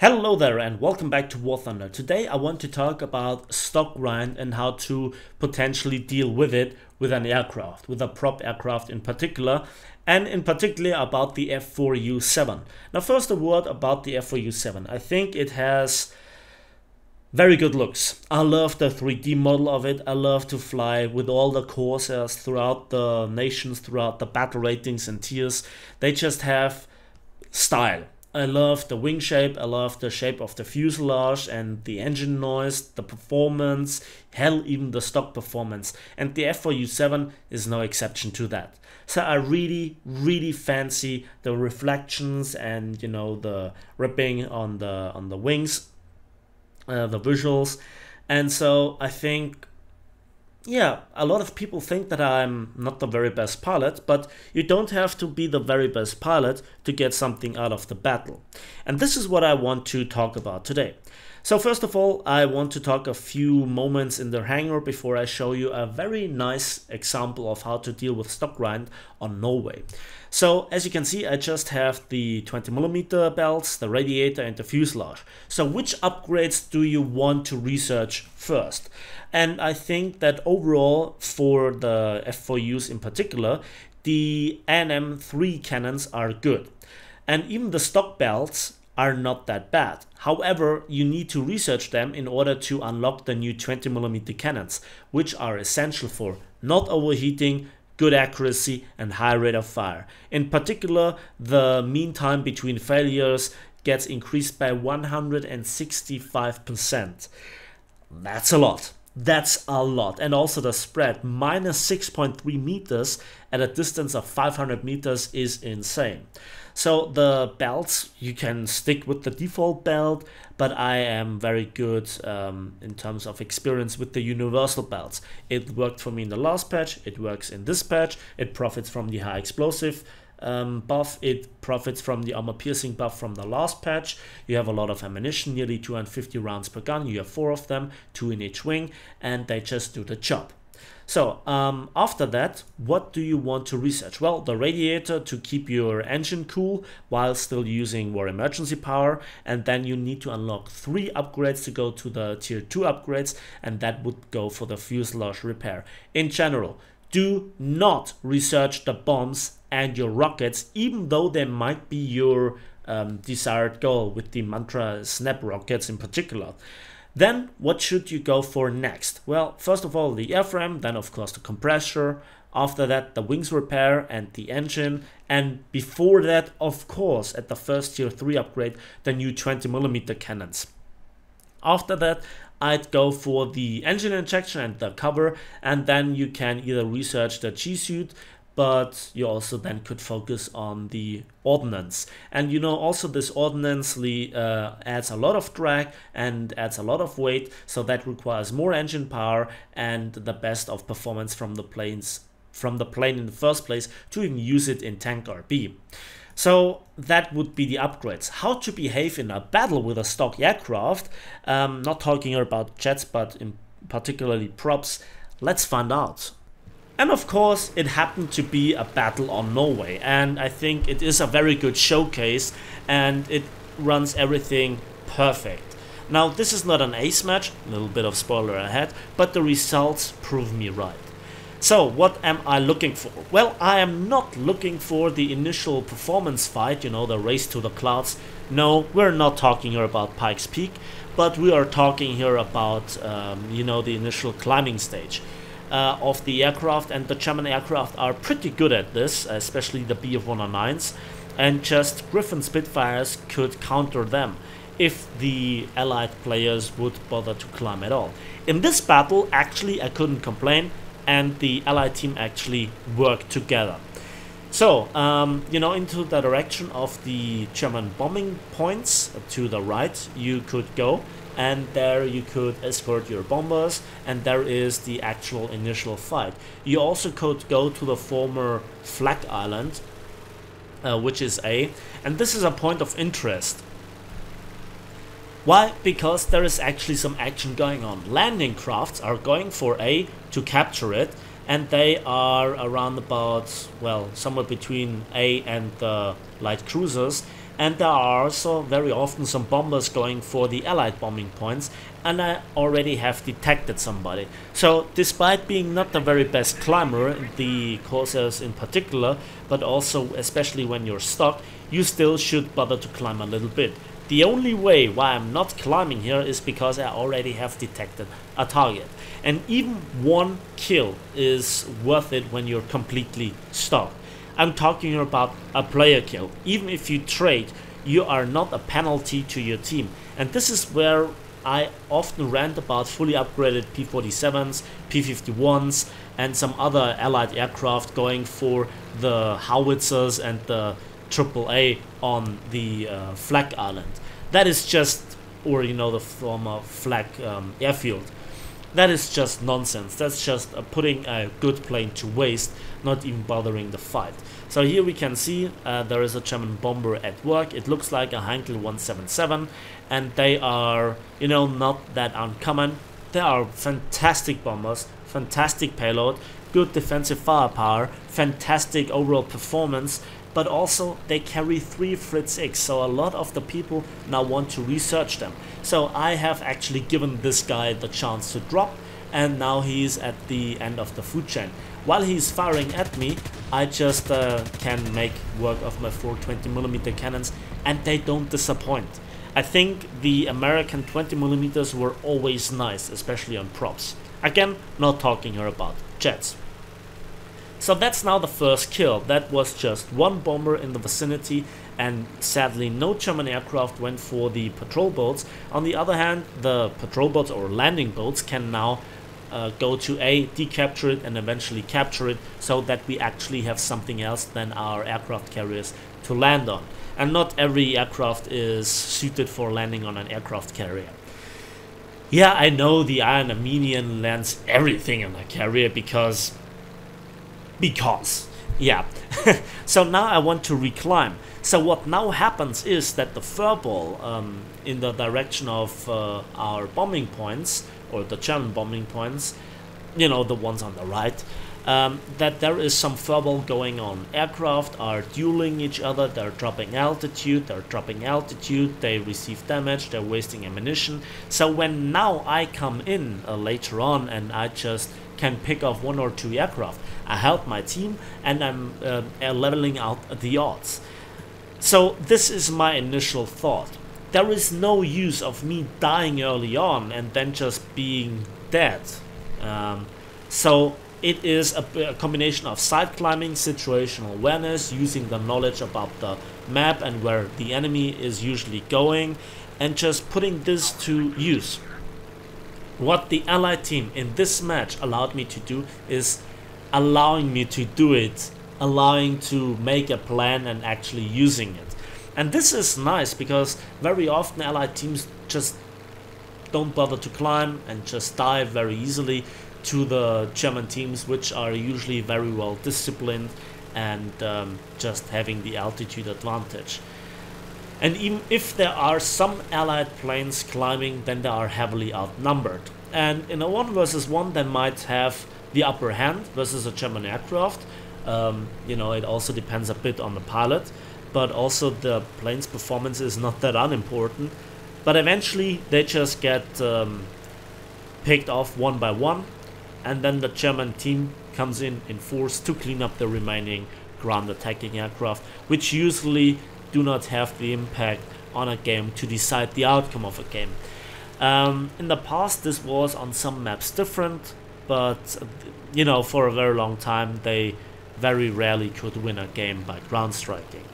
Hello there and welcome back to War Thunder. Today I want to talk about stock grind and how to potentially deal with it with an aircraft, with a prop aircraft in particular, and in particular about the F4U7. Now first a word about the F4U7. I think it has very good looks. I love the 3D model of it. I love to fly with all the Corsairs throughout the nations, throughout the battle ratings and tiers. They just have style I love the wing shape, I love the shape of the fuselage and the engine noise, the performance, hell, even the stock performance. And the F4U7 is no exception to that. So I really, really fancy the reflections and you know the ripping on the on the wings, uh, the visuals, and so I think yeah, a lot of people think that I'm not the very best pilot, but you don't have to be the very best pilot to get something out of the battle. And this is what I want to talk about today. So first of all, I want to talk a few moments in the hangar before I show you a very nice example of how to deal with stock grind on Norway. So as you can see, I just have the 20mm belts, the radiator and the fuselage. So which upgrades do you want to research first? And I think that overall for the F4Us in particular, the NM3 cannons are good. And even the stock belts are not that bad. However, you need to research them in order to unlock the new 20mm cannons, which are essential for not overheating, good accuracy and high rate of fire. In particular, the mean time between failures gets increased by 165%. That's a lot. That's a lot. And also the spread, minus 6.3 meters at a distance of 500 meters is insane. So the belts, you can stick with the default belt, but I am very good um, in terms of experience with the universal belts. It worked for me in the last patch, it works in this patch, it profits from the high explosive um, buff, it profits from the armor piercing buff from the last patch. You have a lot of ammunition, nearly 250 rounds per gun, you have four of them, two in each wing, and they just do the job. So um, after that, what do you want to research? Well, the radiator to keep your engine cool while still using war emergency power. And then you need to unlock three upgrades to go to the tier two upgrades. And that would go for the fuselage repair. In general, do not research the bombs and your rockets, even though they might be your um, desired goal with the Matra SNEB rockets in particular. Then what should you go for next? Well, first of all, the airframe, then of course the compressor, after that the wings repair and the engine, and before that, of course, at the first tier 3 upgrade, the new 20mm cannons. After that, I'd go for the engine injection and the cover, and then you can either research the G-suit, but you also then could focus on the ordnance. And you know, also this ordnance uh, adds a lot of drag and adds a lot of weight, so that requires more engine power and the best of performance from the planes from the plane in the first place to even use it in tank RB. So that would be the upgrades. How to behave in a battle with a stock aircraft, um, not talking about jets, but in particularly props, let's find out. And of course, it happened to be a battle on Norway, and I think it is a very good showcase, and it runs everything perfect. Now, this is not an ace match, a little bit of spoiler ahead, but the results prove me right. So, what am I looking for? Well, I am not looking for the initial performance fight, you know, the race to the clouds. No, we're not talking here about Pikes Peak, but we are talking here about, um, you know, the initial climbing stage uh, of the aircraft, and the German aircraft are pretty good at this, especially the Bf 109s, and just Griffon Spitfires could counter them if the allied players would bother to climb at all. In this battle, actually, I couldn't complain, and the allied team actually worked together. So, um, you know, into the direction of the German bombing points to the right, you could go and there you could escort your bombers and there is the actual initial fight. You also could go to the former flag island uh, which is A and this is a point of interest. Why? Because there is actually some action going on. Landing crafts are going for A to capture it and they are around about well somewhere between A and the light cruisers and there are also very often some bombers going for the allied bombing points and I already have detected somebody. So despite being not the very best climber, the Corsairs in particular, but also especially when you're stuck, you still should bother to climb a little bit. The only way why I'm not climbing here is because I already have detected a target. And even one kill is worth it when you're completely stuck. I'm talking about a player kill. Even if you trade, you are not a penalty to your team. And this is where I often rant about fully upgraded P-47s, P-51s and some other allied aircraft going for the howitzers and the AAA on the uh, flag island. That is just, or you know, the former flag um, airfield. That is just nonsense. That's just uh, putting a good plane to waste, not even bothering the fight. So here we can see uh, there is a German bomber at work. It looks like a Heinkel 177 and they are, you know, not that uncommon. They are fantastic bombers, fantastic payload, good defensive firepower, fantastic overall performance, but also they carry three Fritz X, so a lot of the people now want to research them. So I have actually given this guy the chance to drop, and now he's at the end of the food chain. While he's firing at me, I just uh, can make work of my 420mm cannons, and they don't disappoint. I think the American 20mm were always nice, especially on props. Again, not talking here about jets. So that's now the first kill. That was just one bomber in the vicinity and sadly no German aircraft went for the patrol boats. On the other hand, the patrol boats or landing boats can now uh, go to A, decapture it and eventually capture it so that we actually have something else than our aircraft carriers to land on. And not every aircraft is suited for landing on an aircraft carrier. Yeah, I know the Iron Armenian lands everything on a carrier because because. Yeah. So now I want to reclimb. So what now happens is that the furball um, in the direction of uh, our bombing points or the German bombing points you know the ones on the right um, that there is some furball going on. Aircraft are dueling each other, they're dropping altitude, they're dropping altitude, they receive damage, they're wasting ammunition. So when now I come in uh, later on and I just can pick off one or two aircraft, I help my team and I'm uh, leveling out the odds. So this is my initial thought. There is no use of me dying early on and then just being dead. Um, so it is a, a, combination of side climbing, situational awareness, using the knowledge about the map and where the enemy is usually going, and just putting this to use. What the allied team in this match allowed me to do is allowing me to do it, allowing to make a plan and actually using it. And this is nice because very often allied teams just don't bother to climb and just die very easily to the German teams, which are usually very well disciplined and um, just having the altitude advantage. And even if there are some allied planes climbing, then they are heavily outnumbered. And in a 1 versus 1, they might have the upper hand versus a German aircraft. Um, you know, it also depends a bit on the pilot, but also the plane's performance is not that unimportant. But eventually, they just get um, picked off one by one, and then the German team comes in in force to clean up the remaining ground attacking aircraft, which usually do not have the impact on a game to decide the outcome of a game. Um, in the past, this was on some maps different, but you know, for a very long time, they very rarely could win a game by ground striking.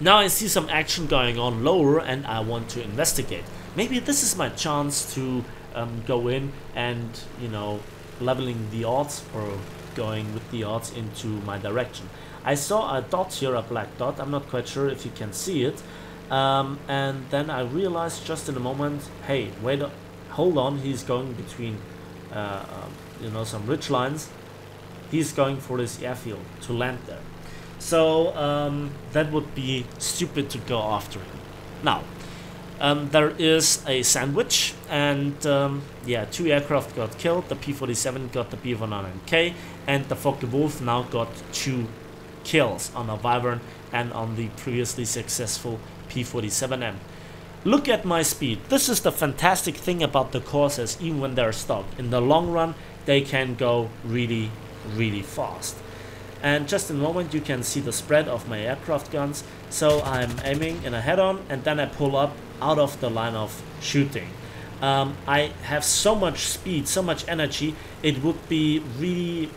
Now I see some action going on lower and I want to investigate. Maybe this is my chance to um, go in and, you know, leveling the odds or going with the odds into my direction. I saw a dot here, a black dot, I'm not quite sure if you can see it. Um, and then I realized just in a moment, hey, wait, hold on, he's going between, uh, um, you know, some ridge lines. He's going for this airfield to land there. So um, that would be stupid to go after him. Now, Um, there is a sandwich, and um, yeah, two aircraft got killed. The P-47 got the Bf-109K, and the Focke-Wulf now got two kills on the Wyvern and on the previously successful P-47M. Look at my speed. This is the fantastic thing about the Corsairs, even when they're stock. In the long run, they can go really, really fast. And just in a moment, you can see the spread of my aircraft guns. So I'm aiming in a head-on, and then I pull up out of the line of shooting. Um, I have so much speed, so much energy, it would be really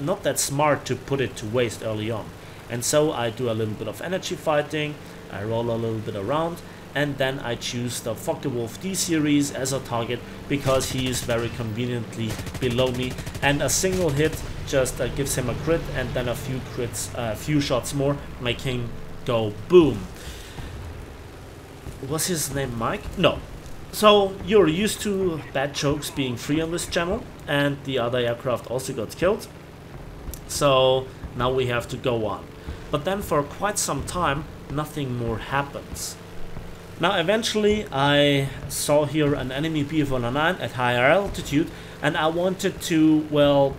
not that smart to put it to waste early on. And so I do a little bit of energy fighting, I roll a little bit around, and then I choose the Focke Wulf D series as a target because he is very conveniently below me and a single hit just uh, gives him a crit and then a few crits, a uh, few shots more make him go boom. Was his name Mike? No. So you're used to bad jokes being free on this channel and the other aircraft also got killed. So now we have to go on. But then for quite some time nothing more happens. Now eventually I saw here an enemy Bf-109 at higher altitude and I wanted to, well,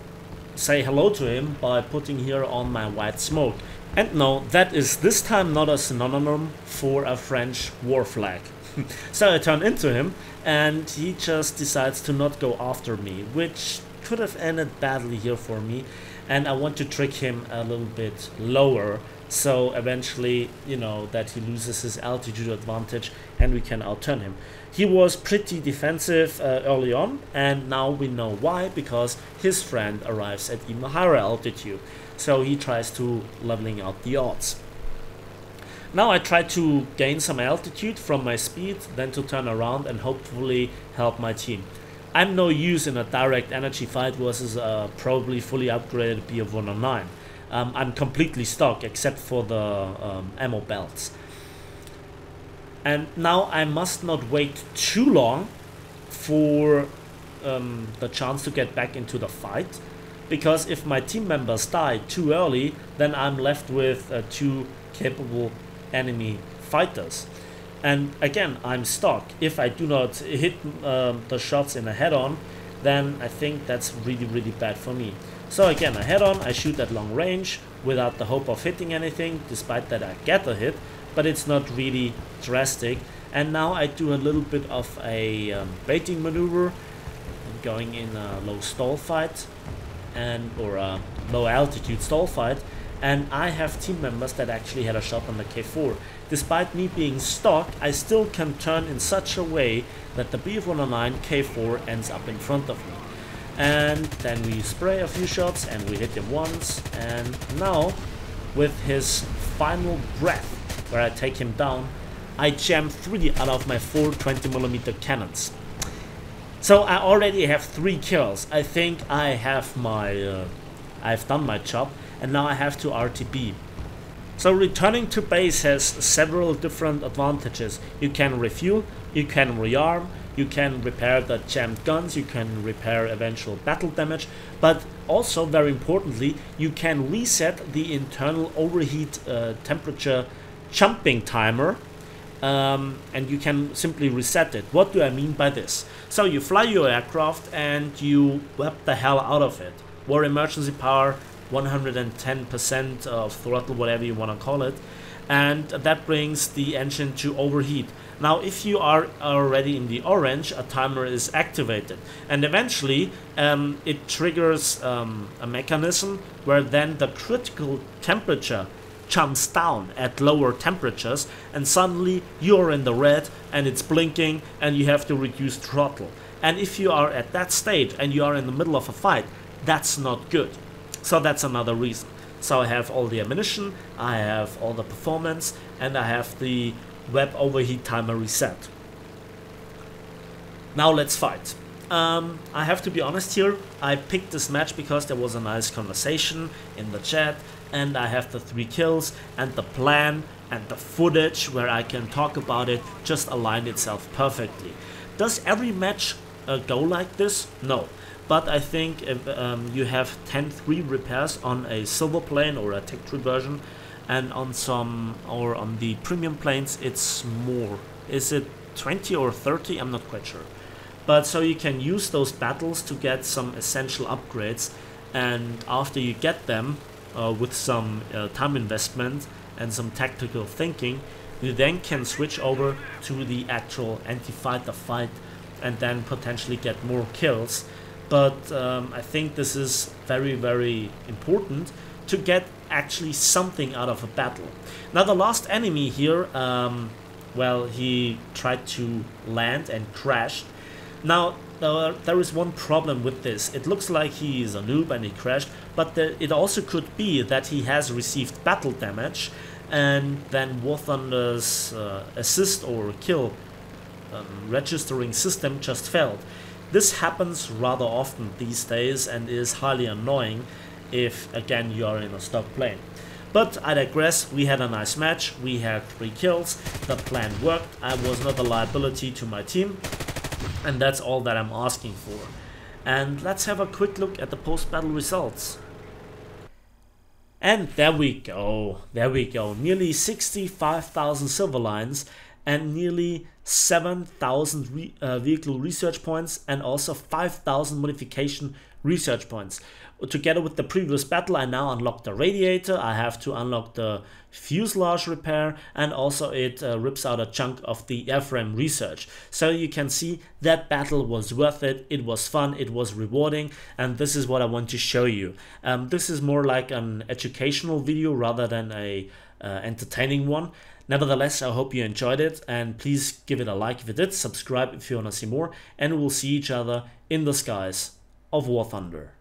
say hello to him by putting here on my white smoke. And no, that is this time not a synonym for a French war flag. so I turn into him and he just decides to not go after me, which could have ended badly here for me and I want to trick him a little bit lower so eventually you know that he loses his altitude advantage and we can outturn him he was pretty defensive uh, early on and now we know why because his friend arrives at even higher altitude so he tries to leveling out the odds now I try to gain some altitude from my speed then to turn around and hopefully help my team I'm no use in a direct energy fight versus a probably fully upgraded Bf-109. Um, I'm completely stuck except for the um, ammo belts. And now I must not wait too long for um, the chance to get back into the fight. Because if my team members die too early, then I'm left with uh, two capable enemy fighters. And again, I'm stuck. If I do not hit um, the shots in a head-on, then I think that's really, really bad for me. So again, a head-on, I shoot at long range without the hope of hitting anything, despite that I get a hit, but it's not really drastic. And now I do a little bit of a um, baiting maneuver, I'm going in a low stall fight, and or a low altitude stall fight, and I have team members that actually had a shot on the K4. Despite me being stuck, I still can turn in such a way that the Bf-109 K4 ends up in front of me. And then we spray a few shots and we hit him once and now with his final breath where I take him down, I jam 3 out of my four 20mm cannons. So I already have 3 kills. I think I have my... Uh, I've done my job and now I have to RTB. So returning to base has several different advantages. You can refuel, you can rearm, you can repair the jammed guns, you can repair eventual battle damage, but also very importantly, you can reset the internal overheat uh, temperature jumping timer um, and you can simply reset it. What do I mean by this? So you fly your aircraft and you whip the hell out of it. War emergency power 110% of throttle, whatever you want to call it, and that brings the engine to overheat. Now, if you are already in the orange, a timer is activated, and eventually um, it triggers um, a mechanism where then the critical temperature jumps down at lower temperatures, and suddenly you're in the red and it's blinking, and you have to reduce throttle. And if you are at that state and you are in the middle of a fight, that's not good. So that's another reason. So I have all the ammunition, I have all the performance, and I have the WEP overheat timer reset. Now let's fight. Um, I have to be honest here, I picked this match because there was a nice conversation in the chat and I have the three kills and the plan and the footage where I can talk about it just aligned itself perfectly. Does every match uh, go like this? No but I think if um, you have 10-3 repairs on a silver plane or a tech tree version and on some or on the premium planes it's more is it 20 or 30, I'm not quite sure. But so you can use those battles to get some essential upgrades and after you get them uh, with some uh, time investment and some tactical thinking, you then can switch over to the actual anti-fighter fight and then potentially get more kills. But um, I think this is very, very important to get actually something out of a battle. Now the last enemy here, um, well, he tried to land and crashed. Now uh, there is one problem with this. It looks like he is a noob and he crashed, but there, it also could be that he has received battle damage and then War Thunder's uh, assist or kill um, registering system just failed. This happens rather often these days and is highly annoying if again you are in a stock plane. But I digress, we had a nice match, we had 3 kills, the plan worked, I was not a liability to my team, and that's all that I'm asking for. And let's have a quick look at the post-battle results. And there we go, there we go, nearly 65,000 silver lions and nearly 7,000 re uh, vehicle research points and also 5,000 modification research points. Together with the previous battle, I now unlock the radiator, I have to unlock the fuselage repair, and also it uh, rips out a chunk of the airframe research. So you can see that battle was worth it, it was fun, it was rewarding, and this is what I want to show you. Um, this is more like an educational video rather than a uh, entertaining one. Nevertheless, I hope you enjoyed it and please give it a like if you did, subscribe if you want to see more, and we'll see each other in the skies of War Thunder.